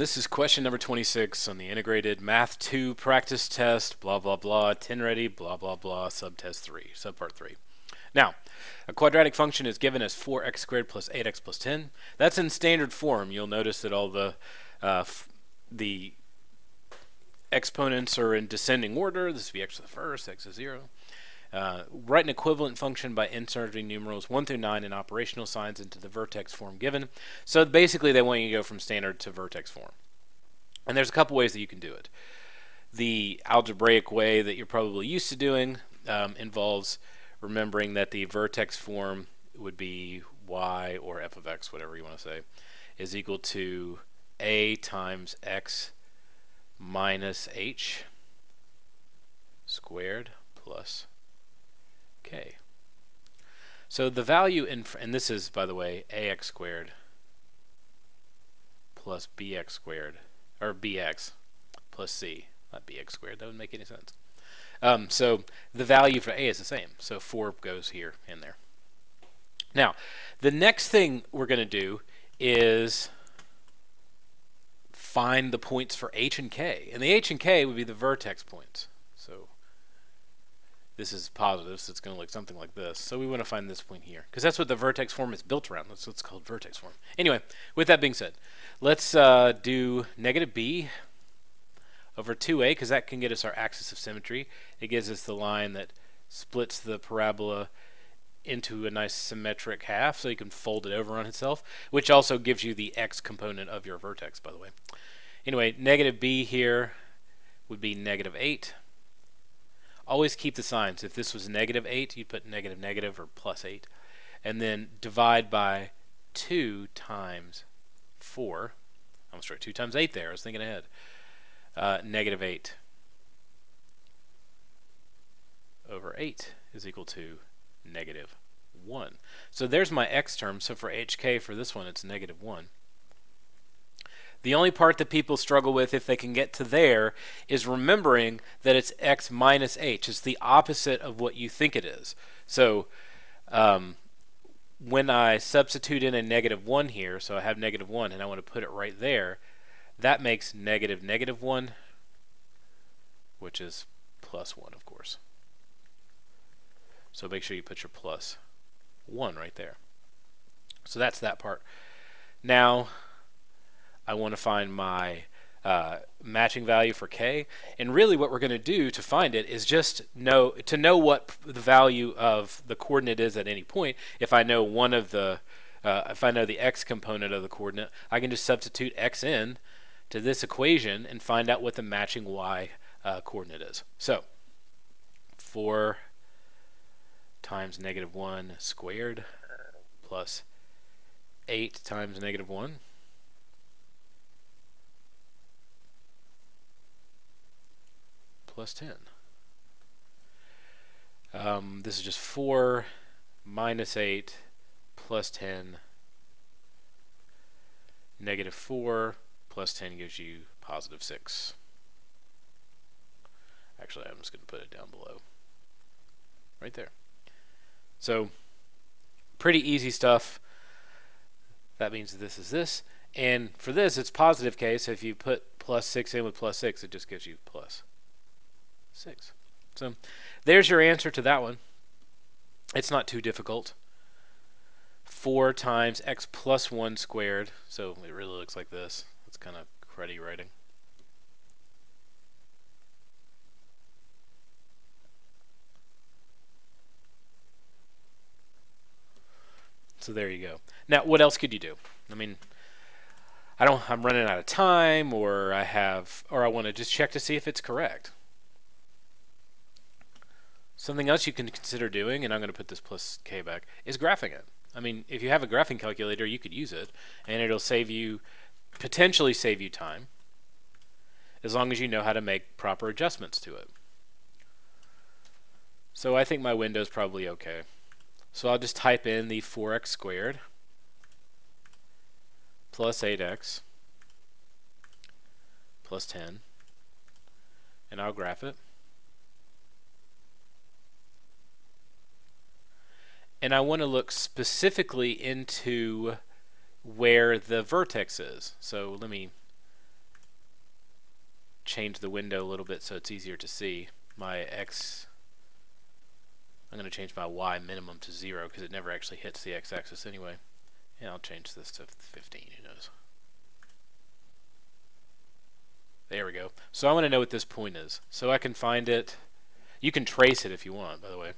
This is question number 26 on the integrated math 2 practice test, blah, blah, blah, TNReady, blah, blah, blah, subtest 3, subpart 3. Now, a quadratic function is given as 4x squared plus 8x plus 10. That's in standard form. You'll notice that all the uh, the exponents are in descending order. This would be x to the first, x to 0. Uh, write an equivalent function by inserting numerals 1 through 9 in operational signs into the vertex form given. So basically they want you to go from standard to vertex form. And there's a couple ways that you can do it. The algebraic way that you're probably used to doing um, involves remembering that the vertex form would be y or f of x, whatever you want to say, is equal to a times x minus h squared plus Okay. So the value in, and this is, by the way, ax squared plus bx squared, or bx plus c, not bx squared. That wouldn't make any sense. Um, so the value for a is the same. So 4 goes here and there. Now, the next thing we're going to do is find the points for h and k. And the h and k would be the vertex points. So this is positive, so it's going to look something like this. So we want to find this point here, because that's what the vertex form is built around. That's what's called vertex form. Anyway, with that being said, let's uh, do negative b over 2a, because that can get us our axis of symmetry. It gives us the line that splits the parabola into a nice symmetric half, so you can fold it over on itself, which also gives you the x component of your vertex, by the way. Anyway, negative b here would be negative 8 always keep the signs. If this was negative 8, you'd put negative negative or plus 8. And then divide by 2 times 4. I almost wrote 2 times 8 there. I was thinking ahead. Uh, negative 8 over 8 is equal to negative 1. So there's my x term. So for hk, for this one, it's negative 1. The only part that people struggle with if they can get to there is remembering that it's x minus h. It's the opposite of what you think it is. So um, when I substitute in a negative 1 here, so I have negative 1 and I want to put it right there, that makes negative negative 1, which is plus 1, of course. So make sure you put your plus 1 right there. So that's that part. Now, I want to find my uh, matching value for k. And really what we're going to do to find it is just know to know what the value of the coordinate is at any point. If I know one of the, uh, if I know the x component of the coordinate, I can just substitute x in to this equation and find out what the matching y uh, coordinate is. So 4 times negative 1 squared plus 8 times negative 1 plus 10. Um, this is just 4 minus 8 plus 10. Negative 4 plus 10 gives you positive 6. Actually, I'm just going to put it down below. Right there. So, pretty easy stuff. That means this is this. And for this, it's positive case. So if you put plus 6 in with plus 6, it just gives you plus 6. So there's your answer to that one. It's not too difficult. 4 times x plus 1 squared. So it really looks like this. It's kind of cruddy writing. So there you go. Now, what else could you do? I mean, I don't. I'm running out of time, or I have, or I want to just check to see if it's correct. Something else you can consider doing, and I'm going to put this plus k back, is graphing it. I mean, if you have a graphing calculator, you could use it, and it'll save you, potentially save you time, as long as you know how to make proper adjustments to it. So I think my window's probably okay. So I'll just type in the 4x squared plus 8x plus 10, and I'll graph it. And I want to look specifically into where the vertex is. So let me change the window a little bit so it's easier to see. My x, I'm going to change my y minimum to 0 because it never actually hits the x-axis anyway. And I'll change this to 15, who knows. There we go. So I want to know what this point is. So I can find it. You can trace it if you want, by the way.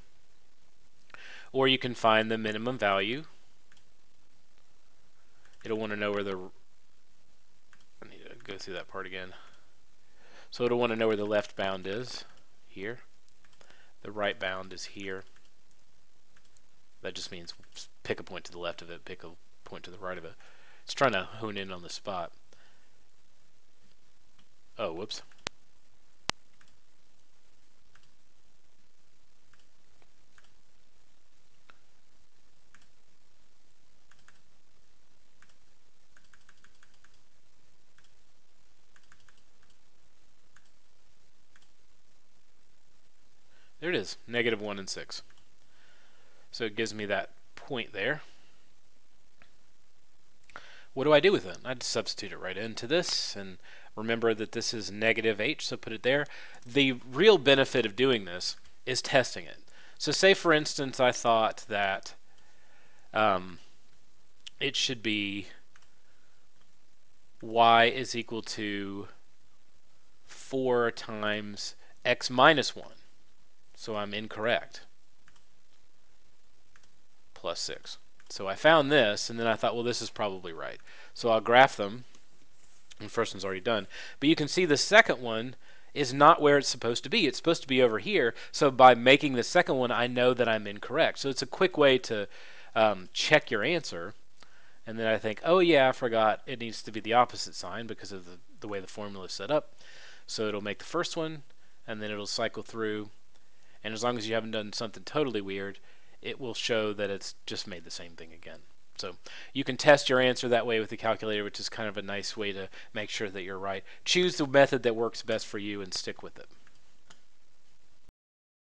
Or you can find the minimum value. It'll want to know where the... I need to go through that part again. So it'll want to know where the left bound is. Here. The right bound is here. That just means pick a point to the left of it, pick a point to the right of it. It's trying to hone in on the spot. Oh, whoops. There it is, negative 1 and 6. So it gives me that point there. What do I do with it? I substitute it right into this and remember that this is negative h, so put it there. The real benefit of doing this is testing it. So say for instance I thought that um, it should be y is equal to 4 times x minus 1. So I'm incorrect. Plus 6. So I found this, and then I thought, well, this is probably right. So I'll graph them. The first one's already done. But you can see the second one is not where it's supposed to be. It's supposed to be over here. So by making the second one, I know that I'm incorrect. So it's a quick way to um, check your answer. And then I think, oh yeah, I forgot it needs to be the opposite sign because of the, the way the formula is set up. So it'll make the first one, and then it'll cycle through. And as long as you haven't done something totally weird, it will show that it's just made the same thing again. So you can test your answer that way with the calculator, which is kind of a nice way to make sure that you're right. Choose the method that works best for you and stick with it.